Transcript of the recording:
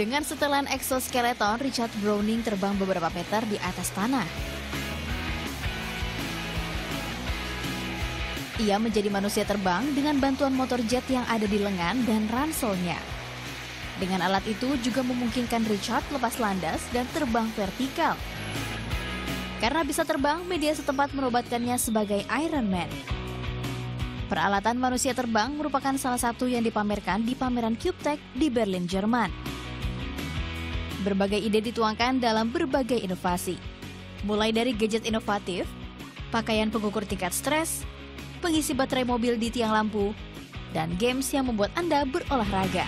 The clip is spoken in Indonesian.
Dengan setelan exoskeleton, Richard Browning terbang beberapa meter di atas tanah. Ia menjadi manusia terbang dengan bantuan motor jet yang ada di lengan dan ranselnya. Dengan alat itu juga memungkinkan Richard lepas landas dan terbang vertikal. Karena bisa terbang, media setempat merobatkannya sebagai Iron Man. Peralatan manusia terbang merupakan salah satu yang dipamerkan di pameran CubeTech di Berlin, Jerman. Berbagai ide dituangkan dalam berbagai inovasi, mulai dari gadget inovatif, pakaian pengukur tingkat stres, pengisi baterai mobil di tiang lampu, dan games yang membuat Anda berolahraga.